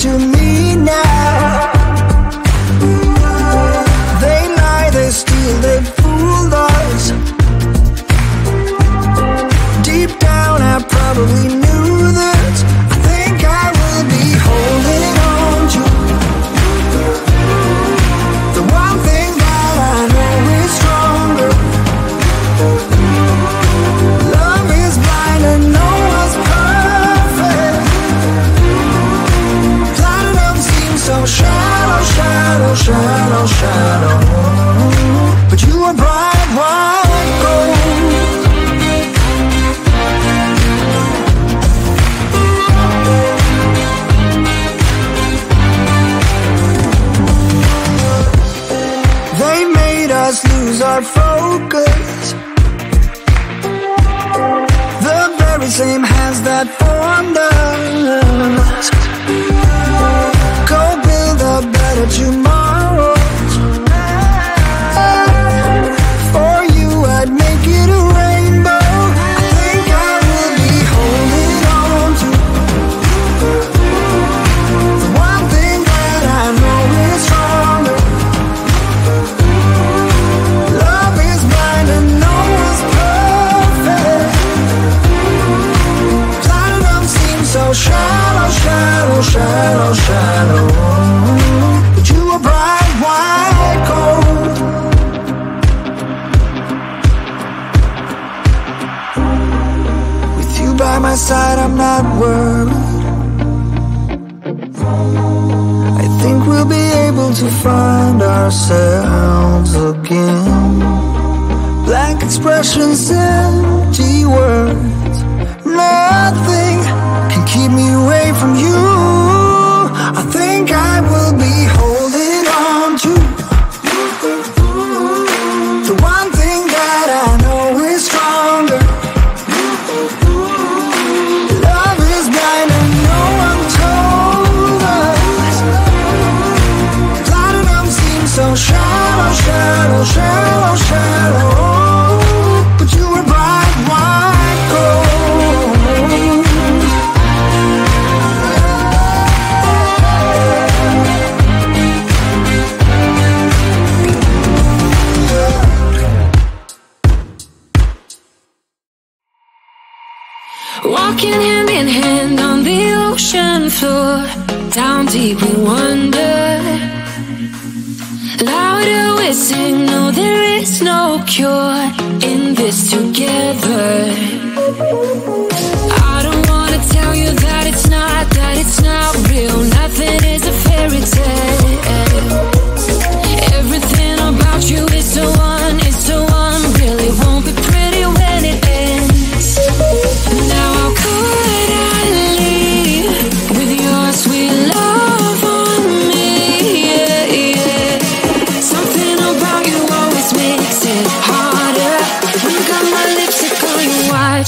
to me. lose our focus. The very same hands that formed us. Go build a better tomorrow. by my side, I'm not worried. I think we'll be able to find ourselves again. Blank expressions, empty words. Nothing can keep me away from you. I think I will be holding on to floor. Down deep we wander. Louder we sing, no there is no cure. In this together.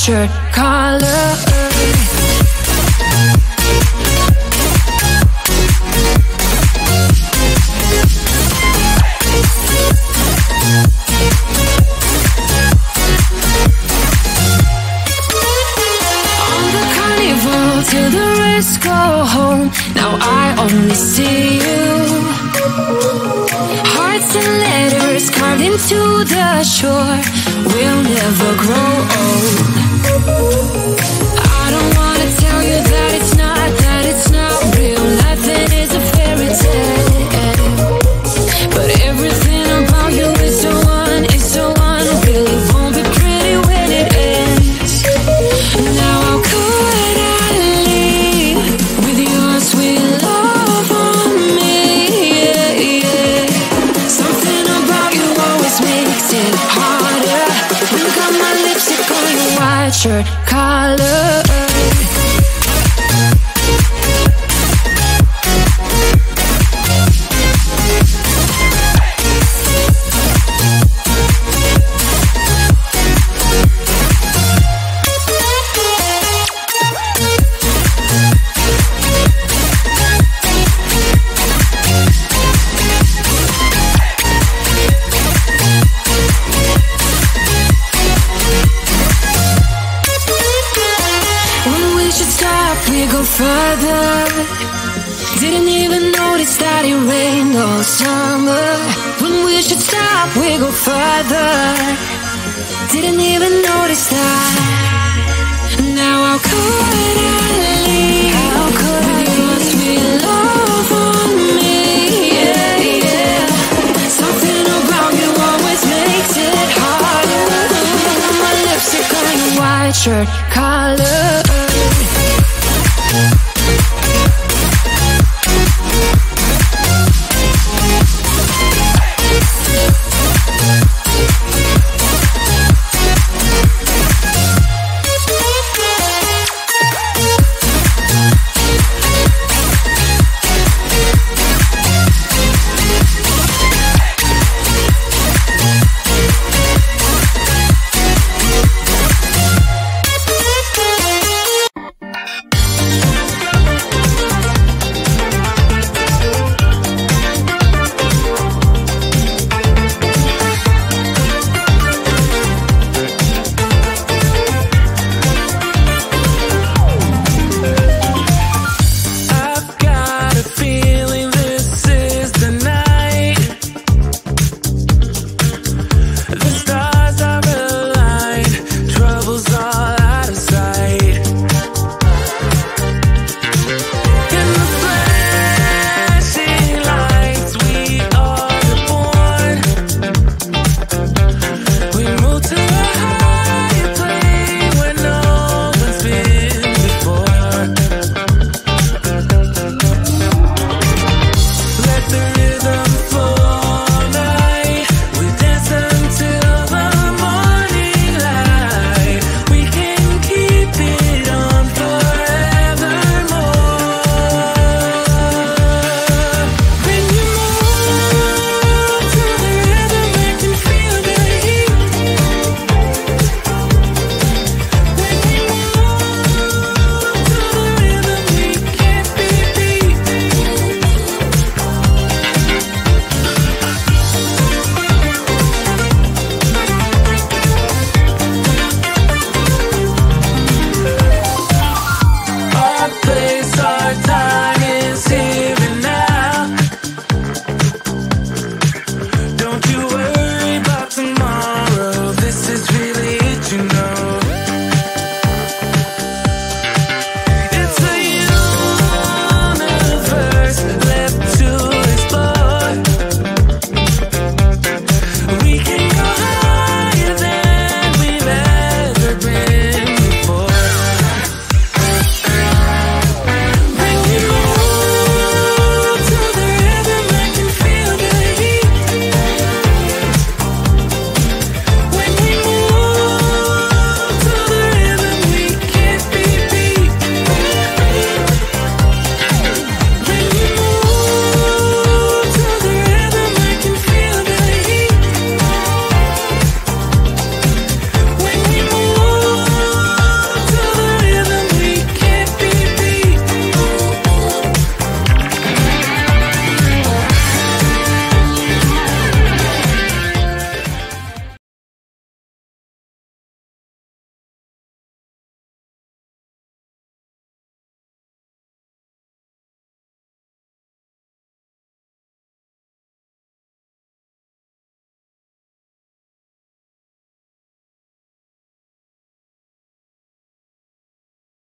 shirt collar. till the race go home. Now I only see you. Hearts and letters carved into the shore We'll never grow old. Oh. Stop, we go further. Didn't even notice that. Now how could I leave? How could With your sweet love on me? Yeah, yeah. Something about you always makes it harder. My lipstick on your white shirt